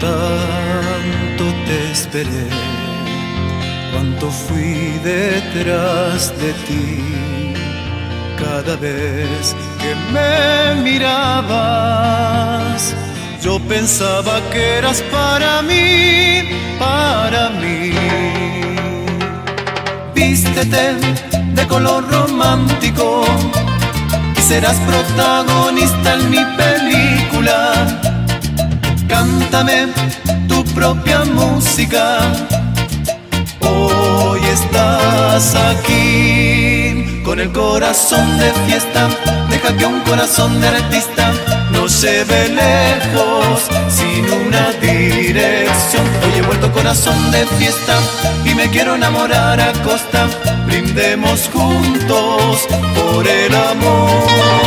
Tanto te esperé, cuánto fui detrás de ti. Cada vez que me mirabas, yo pensaba que eras para mí, para mí. Vístete de color romántico y serás protagonista en mi película. Cántame tu propia música. Hoy estás aquí con el corazón de fiesta. Deja que un corazón de artista no se ve lejos sin una dirección. Hoy he vuelto corazón de fiesta y me quiero enamorar a costa. Brindemos juntos por el amor.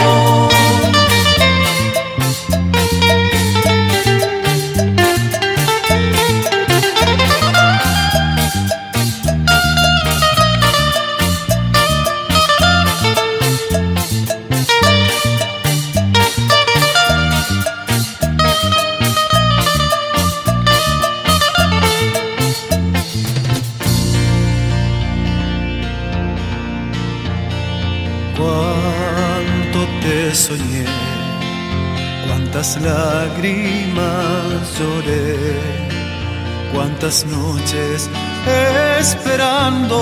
Cuánto te soñé, cuántas lágrimas lloré, cuántas noches esperando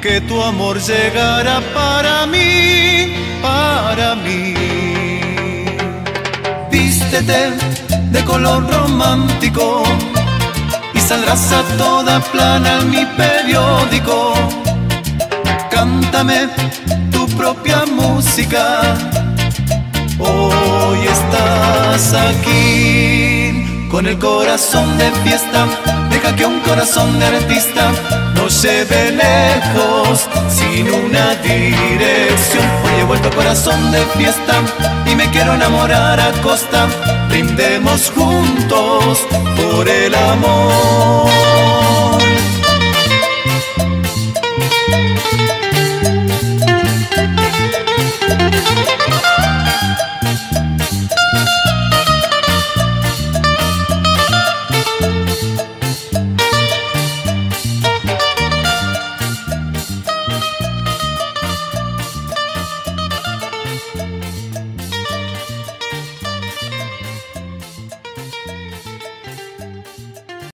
que tu amor llegara para mí, para mí. Vístete de color romántico y saldrás a toda plana en mi periódico cántame tu propia música. Hoy estás aquí con el corazón de fiesta. Deja que un corazón de artista no se ve lejos sin una dirección. Hoy he vuelto corazón de fiesta y me quiero enamorar a costa. Brindemos juntos por el amor.